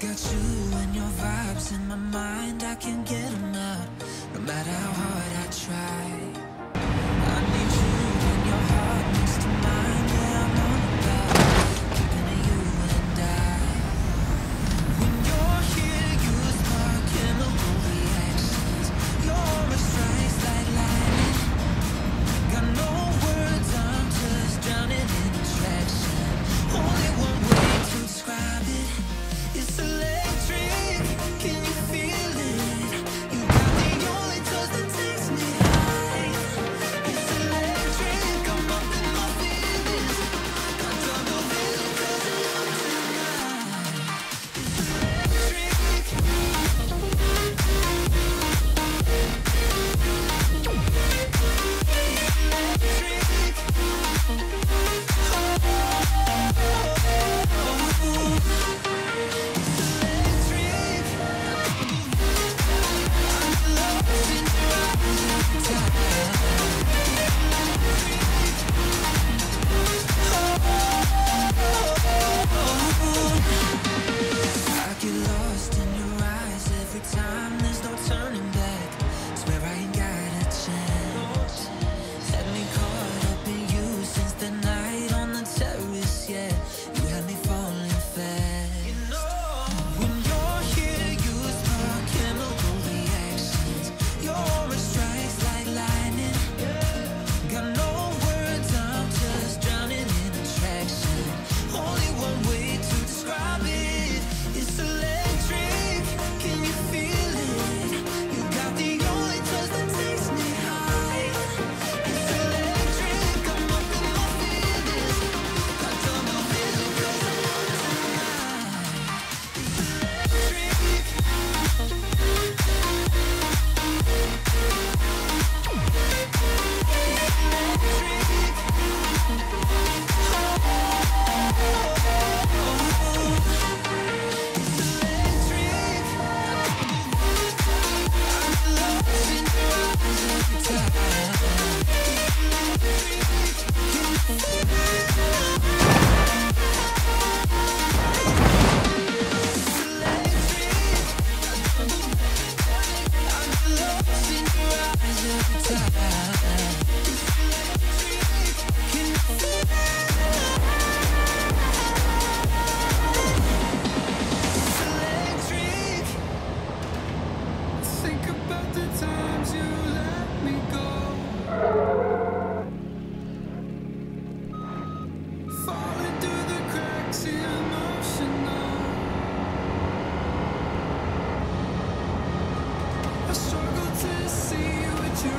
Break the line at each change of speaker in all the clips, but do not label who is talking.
got you and your vibes in my mind. I can't get them out No matter how hard I try.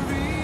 victory.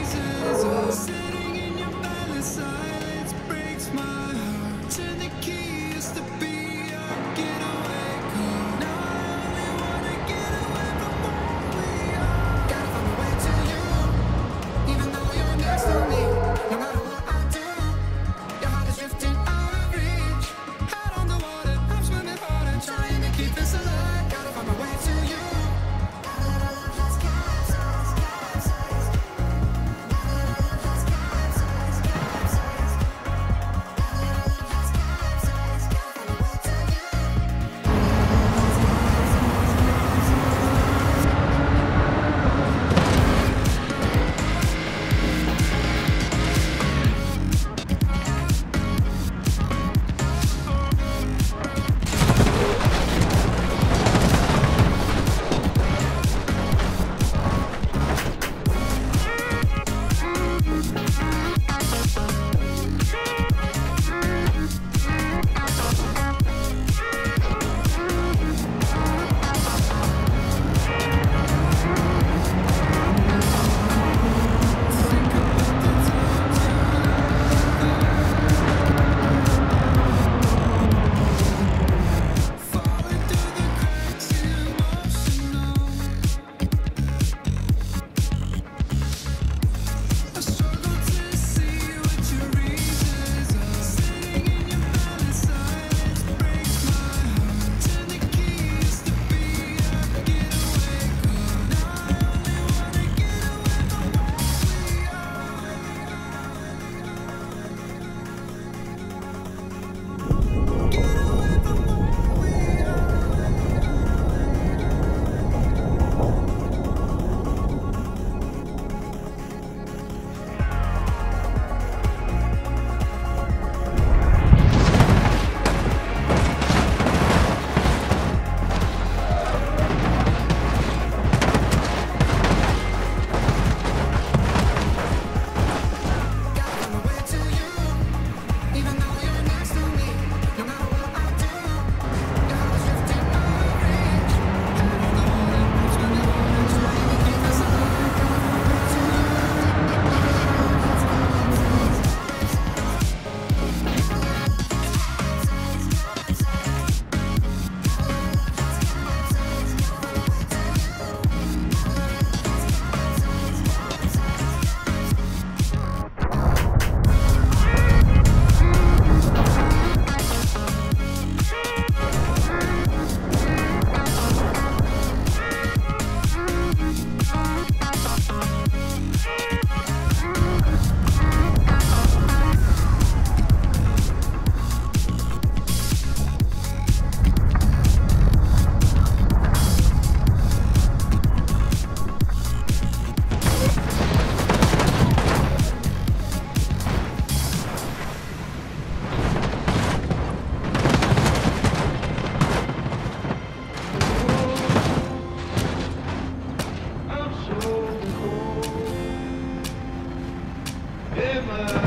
Uh...